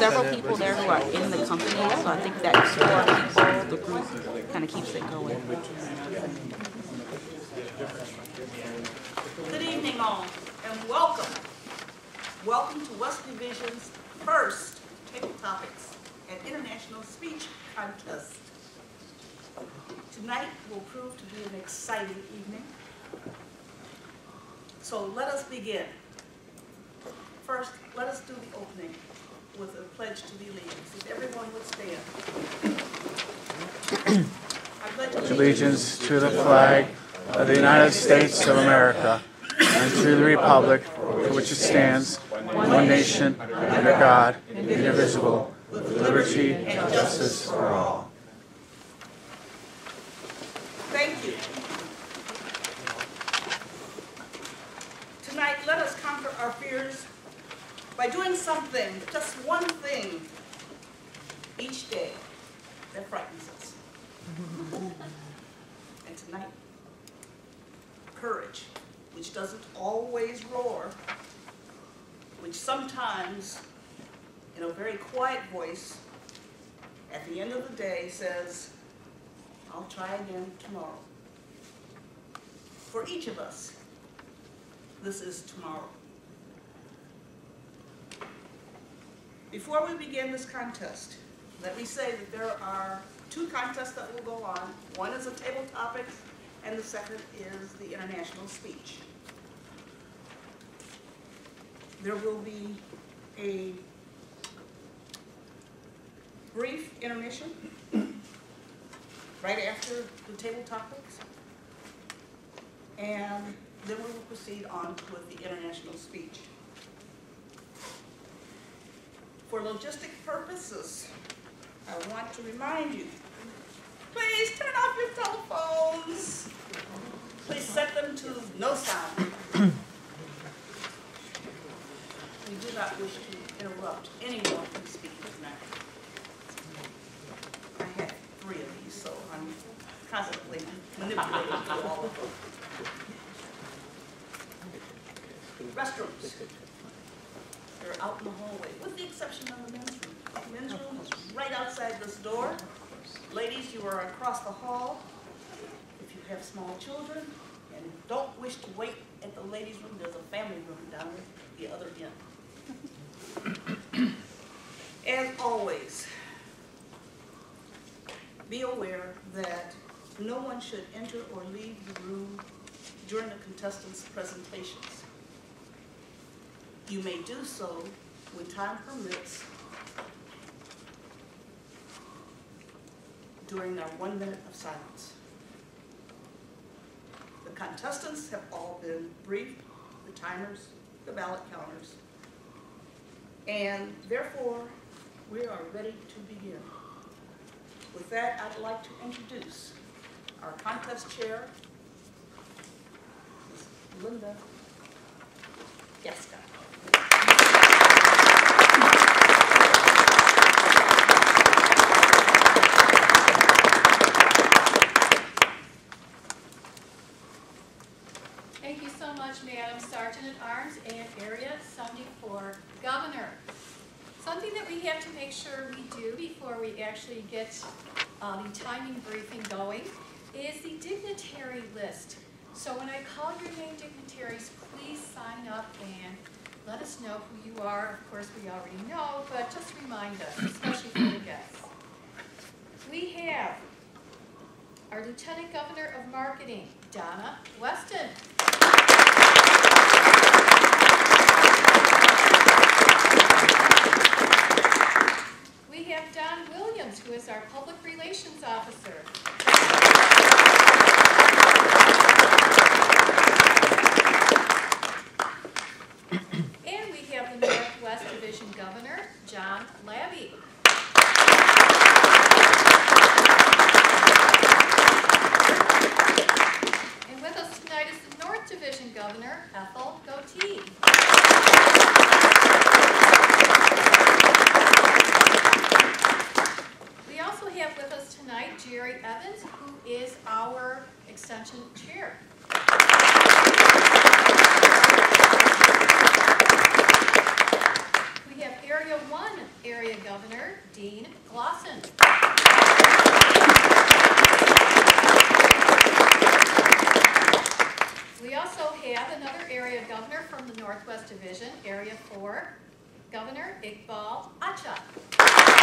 several people there who are in the company, so I think that core people, the group, kind of keeps it going. Good evening all, and welcome. Welcome to West Division's first Table Topics and International Speech Contest. Tonight will prove to be an exciting evening. So let us begin. First, let us do the opening with a pledge to the allegiance. If everyone would stand. I pledge allegiance to the flag of the United States of America and to the republic for which it stands, one nation, under God, indivisible, with liberty and justice for all. Thank you. Tonight, let us conquer our fears by doing something, just one thing, each day that frightens us. and tonight, courage, which doesn't always roar, which sometimes, in a very quiet voice, at the end of the day says, I'll try again tomorrow. For each of us, this is tomorrow. Before we begin this contest, let me say that there are two contests that will go on. One is a table topic, and the second is the international speech. There will be a brief intermission right after the table topics. And then we will proceed on with the international speech. For logistic purposes, I want to remind you, please turn off your telephones. Please set them to no sound. we do not wish to interrupt anyone from speaking tonight. I have three of these, so I'm constantly manipulating all of them. Restrooms. They're out in the hallway, with the exception of the men's room. The men's room is right outside this door. Ladies, you are across the hall. If you have small children and don't wish to wait at the ladies' room, there's a family room down at the other end. As always, be aware that no one should enter or leave the room during the contestants' presentations. You may do so when time permits during our one minute of silence. The contestants have all been briefed, the timers, the ballot counters, and therefore we are ready to begin. With that, I'd like to introduce our contest chair, Linda Yeska. Thank you so much, Madam Sergeant at Arms and Area 74 Governor. Something that we have to make sure we do before we actually get uh, the timing briefing going is the dignitary list. So when I call your name dignitaries, please sign up and let us know who you are. Of course, we already know, but just remind us, especially for the guests. We have our Lieutenant Governor of Marketing, Donna Weston. have Who is our Public Relations Officer. and we have the Northwest Division Governor, John Labby. And with us tonight is the North Division Governor, Ethel Goatee. tonight Jerry Evans, who is our Extension Chair. We have Area 1 Area Governor Dean Glosson. We also have another area governor from the Northwest Division, Area 4, Governor Iqbal Acha.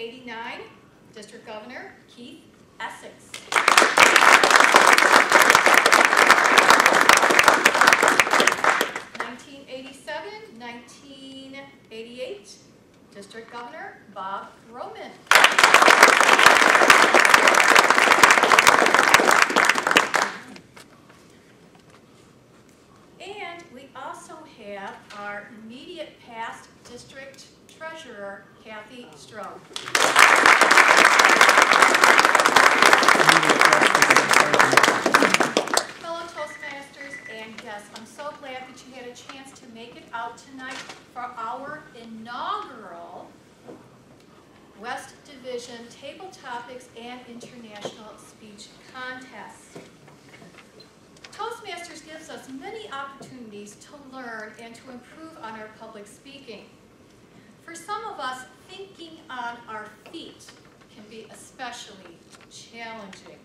1989, District Governor Keith Essex. Nineteen eighty-seven, nineteen eighty-eight, District Governor Bob Roman. Treasurer, Kathy Strome. Fellow Toastmasters and guests, I'm so glad that you had a chance to make it out tonight for our inaugural West Division Table Topics and International Speech Contest. Toastmasters gives us many opportunities to learn and to improve on our public speaking. For some of us, thinking on our feet can be especially challenging.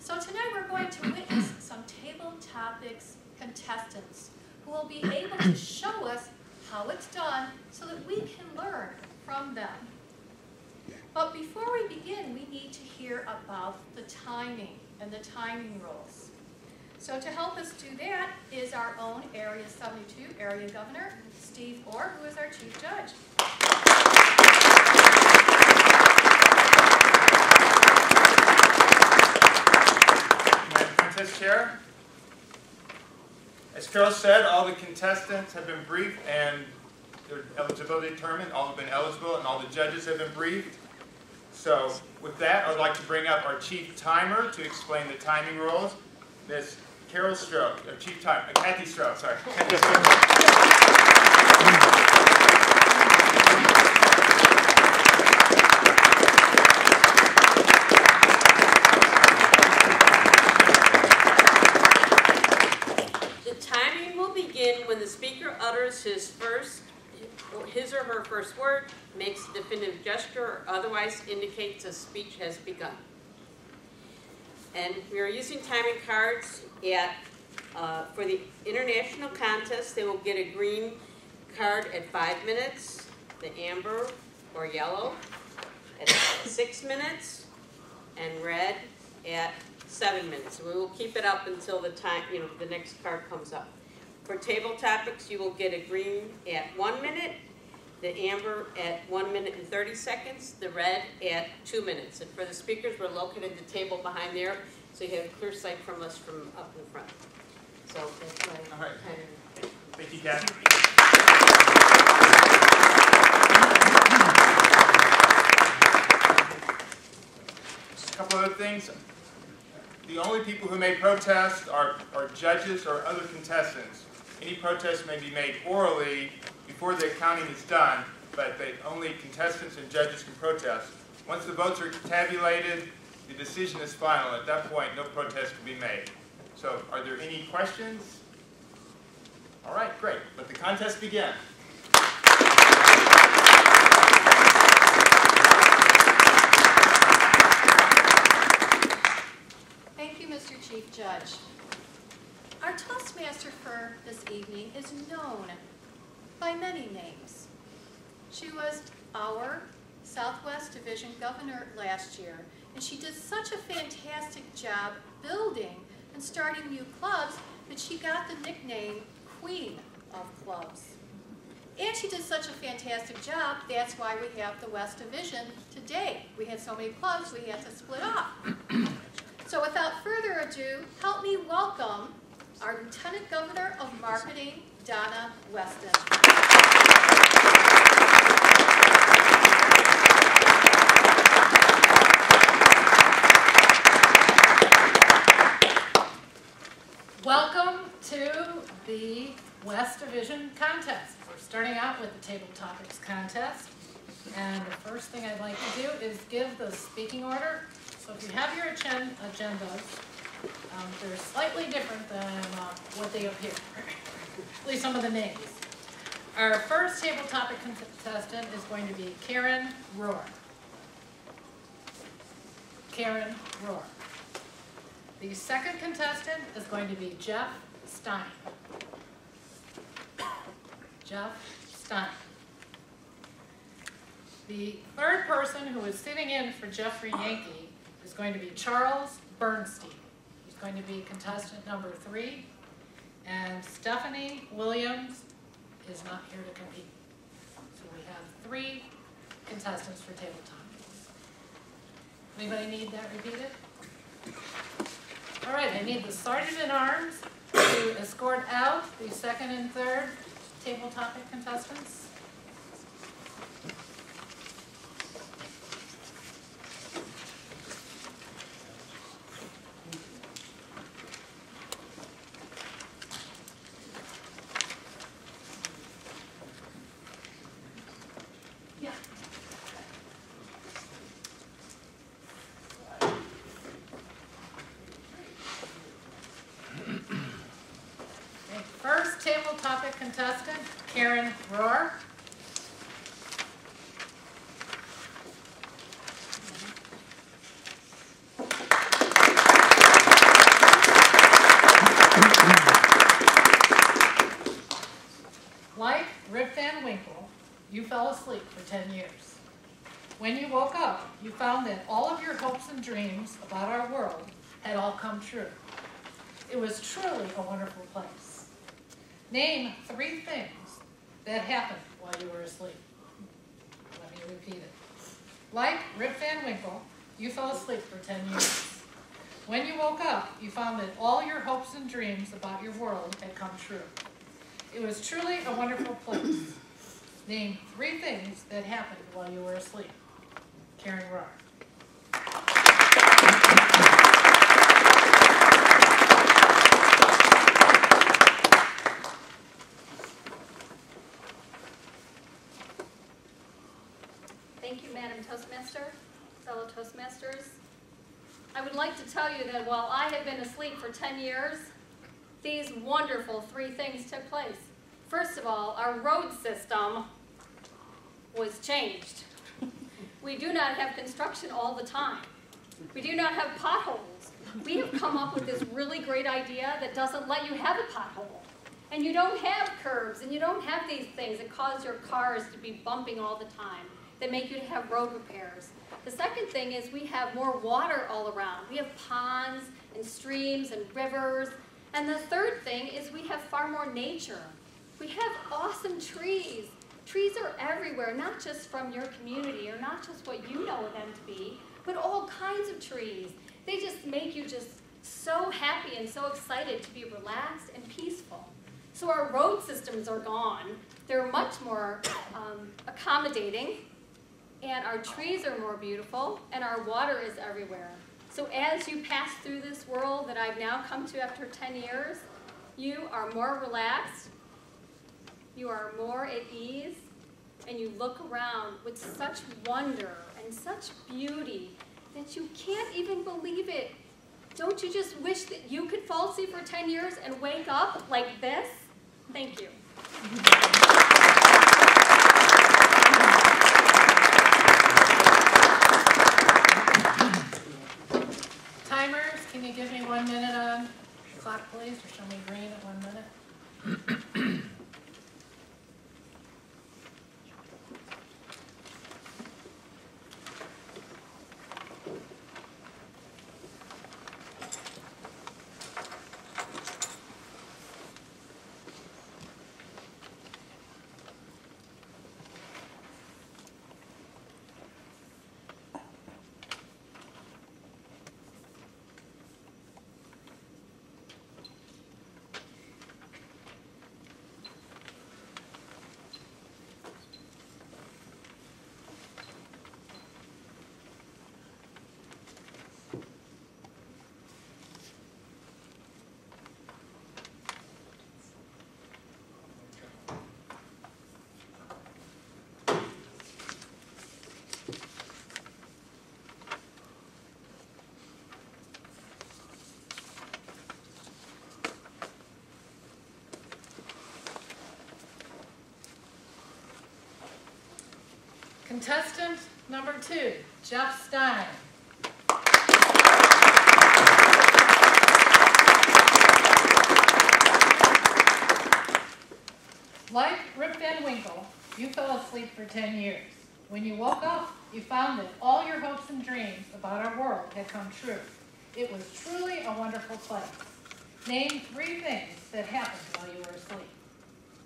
So tonight we're going to witness some table topics contestants who will be able to show us how it's done so that we can learn from them. But before we begin, we need to hear about the timing and the timing rules. So to help us do that is our own Area 72 Area Governor, Steve Orr, who is our Chief Judge. Contest Chair, as Carol said, all the contestants have been briefed and their eligibility determined, all have been eligible, and all the judges have been briefed. So with that, I'd like to bring up our chief timer to explain the timing rules. Ms. Carol Stroh, uh, Chief Timer, uh, Kathy Stroh, sorry. The timing will begin when the speaker utters his first, his or her first word, makes a definitive gesture, or otherwise indicates a speech has begun. And we are using timing cards at, uh, for the international contest, they will get a green card at five minutes, the amber or yellow at six minutes, and red at seven minutes. We will keep it up until the time, you know, the next card comes up. For table topics, you will get a green at one minute, the amber at one minute and thirty seconds, the red at two minutes. And for the speakers, we're located at the table behind there, so you have a clear sight from us from up in front. So that's my All right. timing. Thank you, Kathy. Just a couple other things. the only people who may protest are, are judges or other contestants. Any protest may be made orally before the counting is done, but they, only contestants and judges can protest. Once the votes are tabulated, the decision is final. At that point, no protest can be made. So are there any questions? All right, great. Let the contest begin. Thank you, Mr. Chief Judge. Our Toastmaster for this evening is known by many names. She was our Southwest Division Governor last year, and she did such a fantastic job building and starting new clubs that she got the nickname Queen of Clubs. And she did such a fantastic job, that's why we have the West Division today. We had so many clubs, we had to split off. So without further ado, help me welcome our Lieutenant Governor of Marketing, Donna Weston. Welcome to the West Division contest. We're starting out with the Table Topics contest. And the first thing I'd like to do is give the speaking order. So if you have your agen- agendas, um, they're slightly different than uh, what they appear, at least some of the names. Our first table topic contestant is going to be Karen Rohr. Karen Rohr. The second contestant is going to be Jeff Stein. Jeff Stein. The third person who is sitting in for Jeffrey Yankee is going to be Charles Bernstein. He's going to be contestant number three. And Stephanie Williams is not here to compete. So we have three contestants for table topics. Anybody need that repeated? All right, I need the sergeant at arms to escort out the second and third table topic contestants. Yeah. Okay, First table topic contestant, Karen Rohr. Like Rip Van Winkle, you fell asleep for 10 years. When you woke up, you found that all of your hopes and dreams about our world had all come true. It was truly a wonderful place. Name three things that happened while you were asleep. Let me repeat it. Like Rip Van Winkle, you fell asleep for 10 years. When you woke up, you found that all your hopes and dreams about your world had come true. It was truly a wonderful place. Name three things that happened while you were asleep. Karen Rohr. Thank you, Madam Toastmaster, fellow Toastmasters. I would like to tell you that while I have been asleep for 10 years, these wonderful three things took place. First of all, our road system was changed. We do not have construction all the time. We do not have potholes. We have come up with this really great idea that doesn't let you have a pothole. And you don't have curbs, and you don't have these things that cause your cars to be bumping all the time, that make you have road repairs. The second thing is we have more water all around. We have ponds and streams and rivers. And the third thing is we have far more nature. We have awesome trees. Trees are everywhere, not just from your community or not just what you know them to be, but all kinds of trees. They just make you just so happy and so excited to be relaxed and peaceful. So our road systems are gone. They're much more um, accommodating, and our trees are more beautiful, and our water is everywhere. So as you pass through this world that I've now come to after 10 years, you are more relaxed, you are more at ease, and you look around with such wonder and such beauty that you can't even believe it. Don't you just wish that you could fall asleep for 10 years and wake up like this? Thank you. Timers, can you give me one minute on the clock, please, or show me green at one minute? Contestant number two, Jeff Stein. Like Rip Van Winkle, you fell asleep for 10 years. When you woke up, you found that all your hopes and dreams about our world had come true. It was truly a wonderful place. Name three things that happened while you were asleep.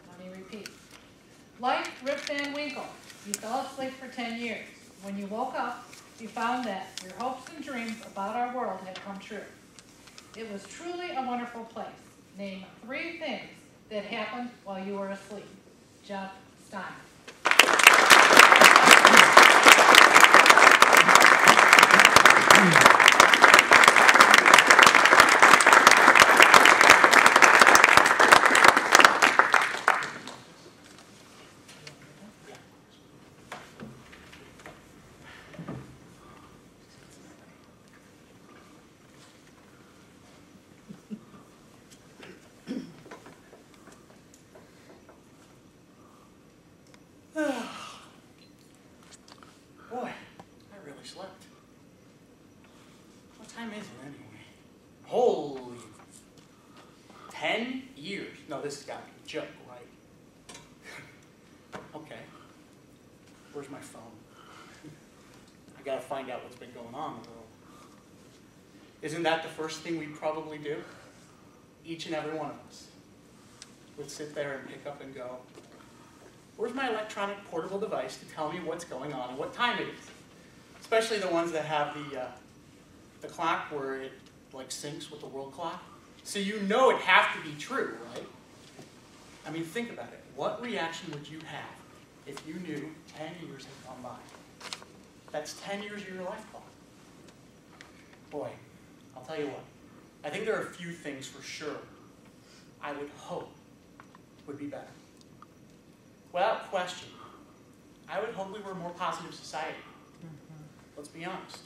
Let me repeat. Like Rip Van Winkle, you fell asleep for 10 years. When you woke up, you found that your hopes and dreams about our world had come true. It was truly a wonderful place. Name three things that happened while you were asleep. Jeff Stein. Boy, I really slept. What time is it anyway? Holy. Ten years. No, this has got to be a joke, right? okay. Where's my phone? I gotta find out what's been going on. Isn't that the first thing we'd probably do? Each and every one of us would sit there and pick up and go, Where's my electronic portable device to tell me what's going on and what time it is? Especially the ones that have the, uh, the clock where it like syncs with the world clock. So you know it has to be true, right? I mean, think about it. What reaction would you have if you knew 10 years had gone by? That's 10 years of your life clock. Boy, I'll tell you what. I think there are a few things for sure I would hope would be better. Without question, I would hope we were a more positive society. Mm-hmm. Let's be honest.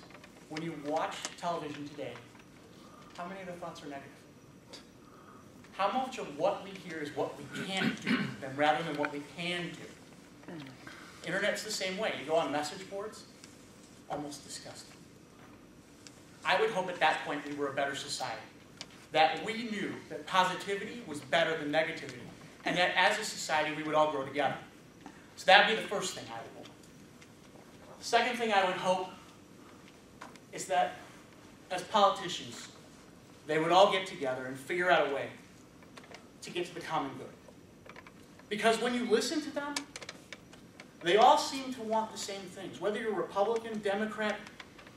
When you watch television today, how many of the thoughts are negative? How much of what we hear is what we can't do than rather than what we can do? Internet's the same way. You go on message boards, almost disgusting. I would hope at that point we were a better society. That we knew that positivity was better than negativity and that as a society we would all grow together. So that would be the first thing I would hope. Second thing I would hope is that as politicians, they would all get together and figure out a way to get to the common good. Because when you listen to them, they all seem to want the same things. Whether you're Republican, Democrat,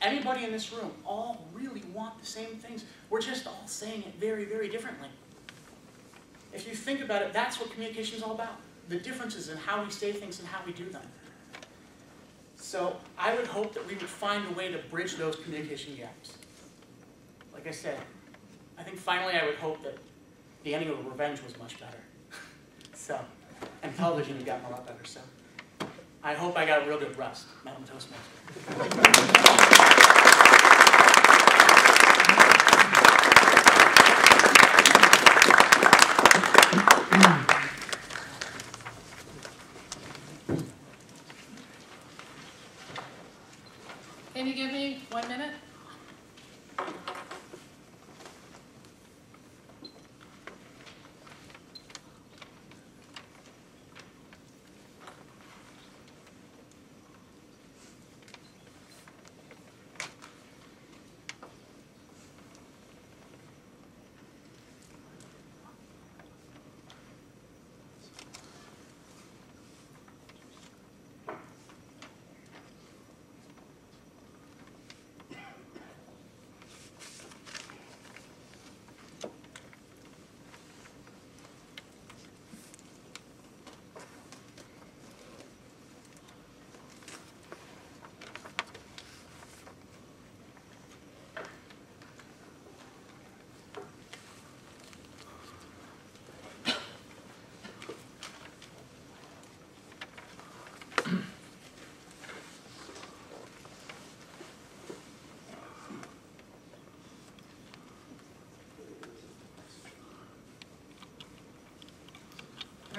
anybody in this room, all really want the same things. We're just all saying it very, very differently. If you think about it, that's what communication is all about. The differences in how we say things and how we do them. So I would hope that we would find a way to bridge those communication gaps. like I said, I think finally I would hope that the ending of Revenge was much better. so, and television had gotten a lot better. So, I hope I got a real good rest, Madam Toastmaster. Can you give me one minute?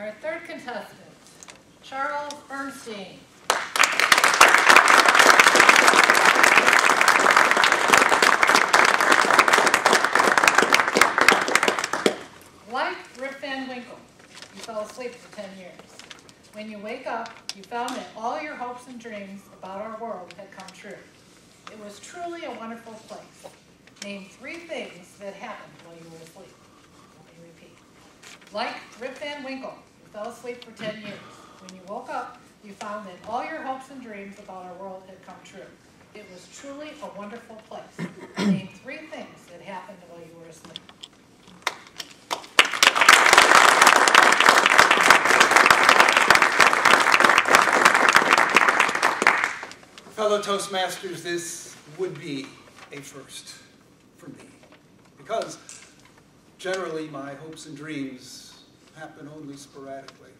Our third contestant, Charles Bernstein. Like Rip Van Winkle, you fell asleep for 10 years. When you wake up, you found that all your hopes and dreams about our world had come true. It was truly a wonderful place. Name three things that happened while you were asleep. Let me repeat. Like Rip Van Winkle, fell asleep for 10 years. When you woke up, you found that all your hopes and dreams about our world had come true. It was truly a wonderful place. Name three things that happened while you were asleep. Fellow Toastmasters, this would be a first for me. Because generally my hopes and dreams happen only sporadically.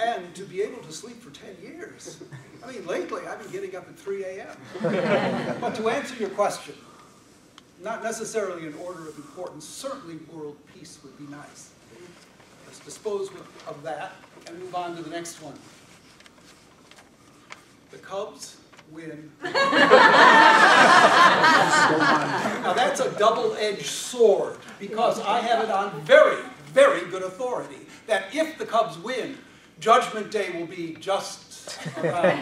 And to be able to sleep for 10 years. I mean, lately I've been getting up at 3 a.m. but to answer your question, not necessarily in order of importance, certainly world peace would be nice. Let's dispose of that and move on to the next one. The Cubs win. now that's a double-edged sword because I have it on very, very good authority that if the Cubs win, Judgment Day will be just. But-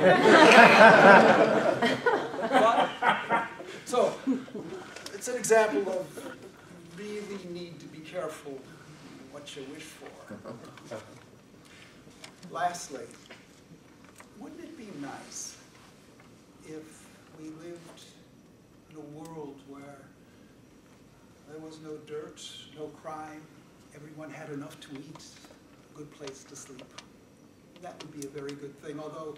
so it's an example of really need to be careful what you wish for. Lastly, wouldn't it be nice if we lived in a world where there was no dirt, no crime, everyone had enough to eat, a good place to sleep? That would be a very good thing, although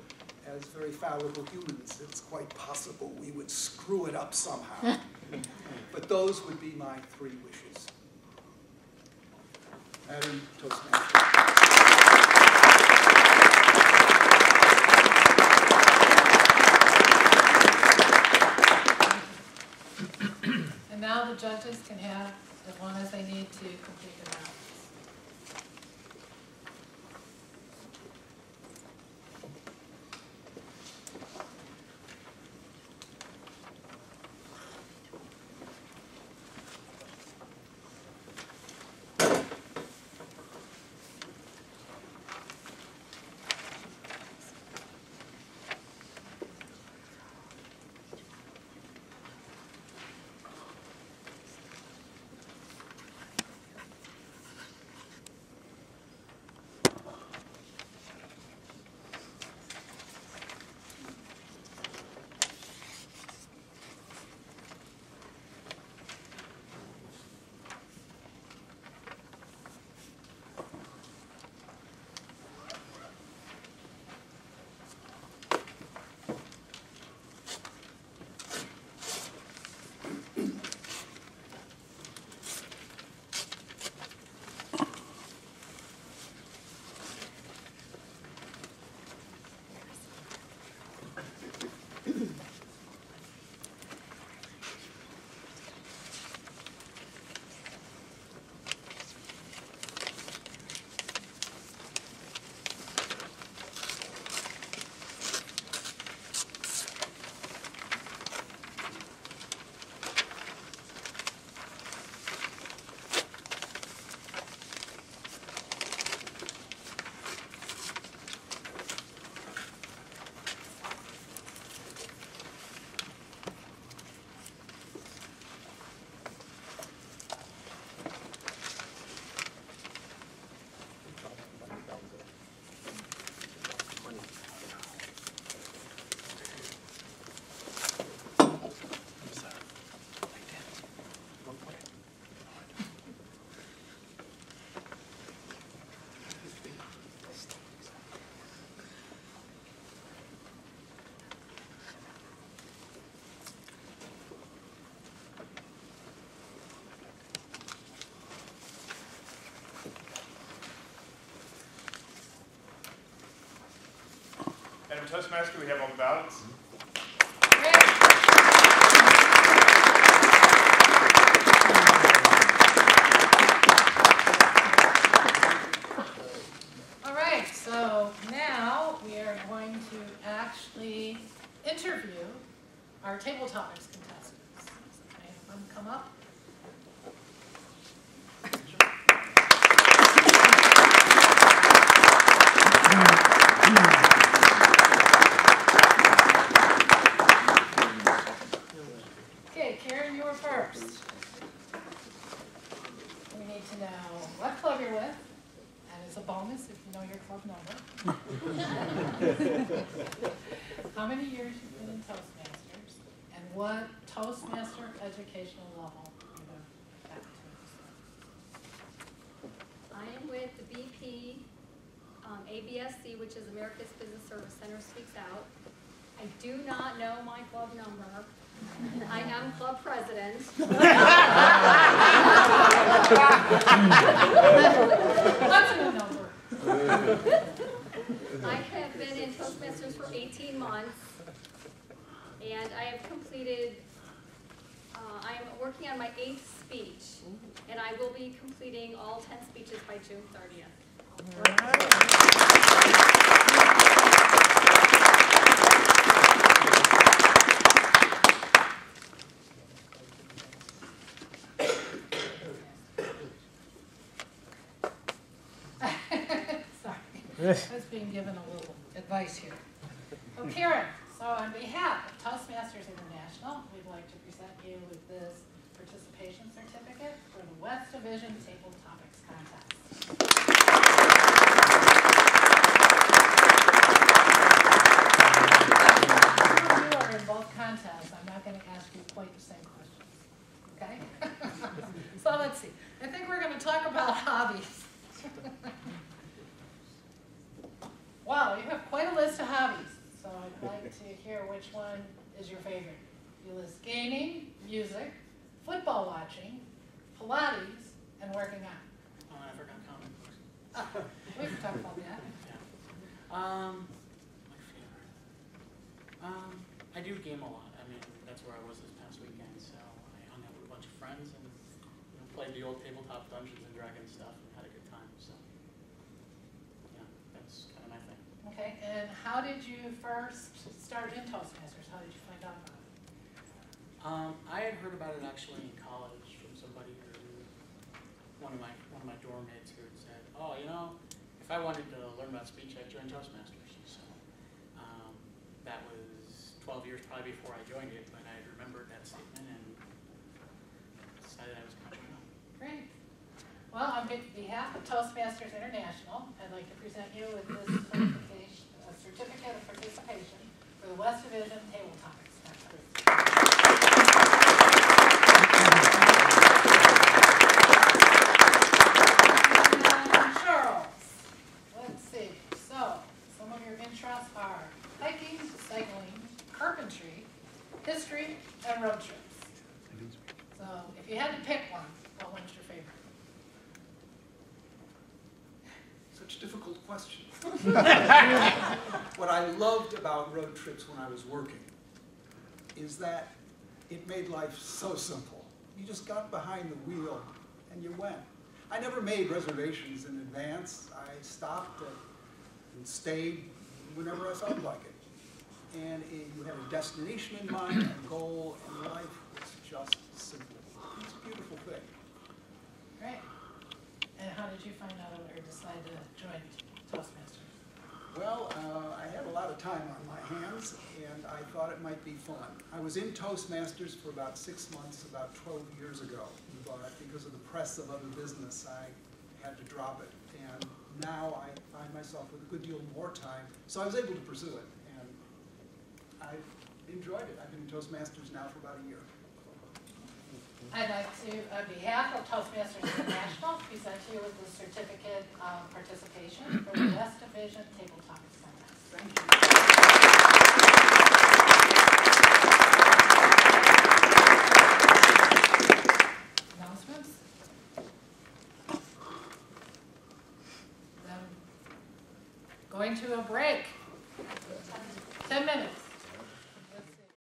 as very fallible humans, it's quite possible we would screw it up somehow. but those would be my three wishes. Madam Toastmaster. And now the judges can have as long as they need to complete their rounds. Toastmaster, we have all the ballots. All right, so now we are going to actually interview our table topics contestants. I have them come up? Okay, Karen, you were first. We need to know what club you're with, and as a bonus, if you know your club number. How many years you've been in Toastmasters, and what Toastmaster educational level you have at Toastmasters. I am with the BP, um, ABSC, which is America's Business Service Center Speaks Out. I do not know my club number. I am club president. Number? I have been in Toastmasters for 18 months, and I have completed, uh, I'm working on my eighth speech, and I will be completing all 10 speeches by June 30th. Was being given a little advice here. So Karen, so on behalf of Toastmasters International, we'd like to present you with this participation certificate for the West Division Table Topics Contest. You are in both contests, I'm not gonna ask you quite the same questions, okay? So let's see, I think we're gonna talk about hobbies. Wow, you have quite a list of hobbies, so I'd like to hear which one is your favorite. You list gaming, music, football watching, Pilates, and working out. Oh, I forgot comic books. We can talk about that. Um, my favorite. Um, I do game a lot. I mean, that's where I was this past weekend, so I hung out with a bunch of friends and you know, played the old tabletop Dungeons and Dragons stuff and had a good time, so. Yeah, that's kind of my thing. Okay, and how did you first start in Toastmasters? How did you find out about it? Um, I had heard about it actually in college from somebody who, one of my, one of my dorm mates who had said, oh, you know, if I wanted to learn about speech, I'd join Toastmasters. So, um, that was twelve years probably before I joined it, but I remembered that statement and decided I was gonna join up. Great. Well, on behalf of Toastmasters International, I'd like to present you with this a certificate of participation for the West Division Table Topics. And Charles, let's see, so, some of your interests are hiking, cycling, carpentry, history, and road trips. So, if you had to pick one, what one's your favorite? Such difficult questions. What I loved when I was working is that it made life so simple. You just got behind the wheel and you went. I never made reservations in advance. I stopped and- stayed whenever I felt like it. And it- you had a destination in mind, a goal, and life was just simple. It's a beautiful thing. Great. And how did you find out or decide to join? Well, uh, I had a lot of time on my hands, and I thought it might be fun. I was in Toastmasters for about six months, about 12 years ago, but because of the press of other business, I had to drop it. And now I find myself with a good deal more time, so I was able to pursue it, and I've enjoyed it. I've been in Toastmasters now for about a year. I'd like to, on behalf of Toastmasters International, present to you with the certificate of participation for the West Division Table Topics